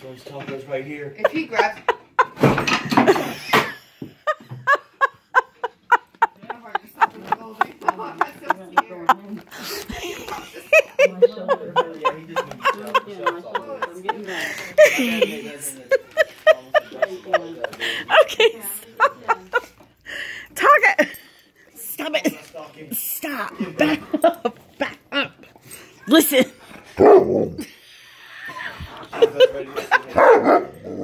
this one's Tonka's right here. If he grabs. Yeah, he just moved the shelves off. I'm getting back. Okay. Talk it. Stop it. Stop. Back up. Back up. Listen.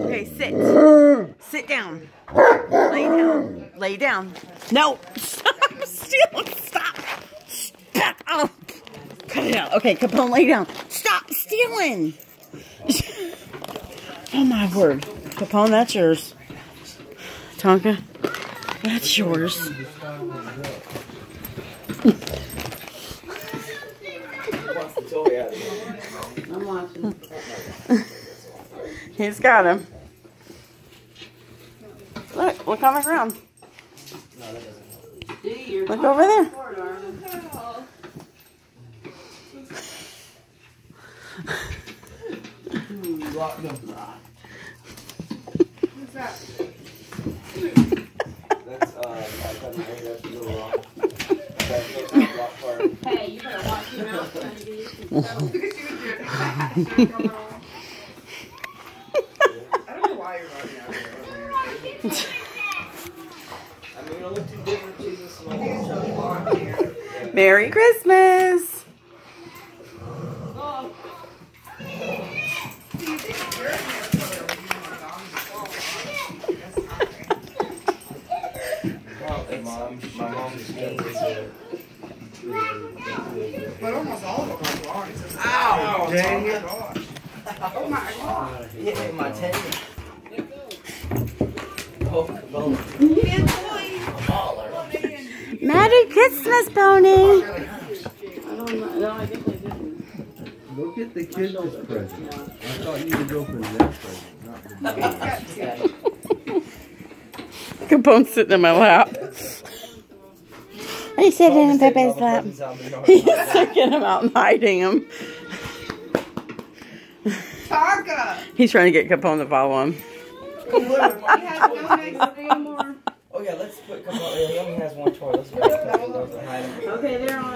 Okay, sit. Sit down. Lay down. Lay down. No. Stop. Still. Stop. Back up. Cut it out. Okay, Capone, lay down. Stop stealing. Oh my word. Capone, that's yours. Tonka, that's yours. I'm watching. He's got him. Look, look on the ground. No, that doesn't. See, you're Look over there. forward, Arden. You locked them. What's that? That's, uh, I got my that's a little rock. That's a little rock part. Hey, you better watch your mouth trying to get used to Look at you with Well, and mom, my mom just got this, uh, But almost all of them are blonde. Ow, Oh, dang my it. gosh. Oh my god. hit me in my tendon. Oh, well, Big boy. baller. Merry Christmas, Pony. I don't know. No, I guess I didn't. Go get the kids this present. I thought you would open their present, not the Capone's sitting in my lap. He's sitting in Pepe's lap? He's taking him out and hiding him. Tonka. He's trying to get Capone to follow him. Oh yeah, let's put. Come on, he only has one toy. Let's put. Hide him. Okay, they're on.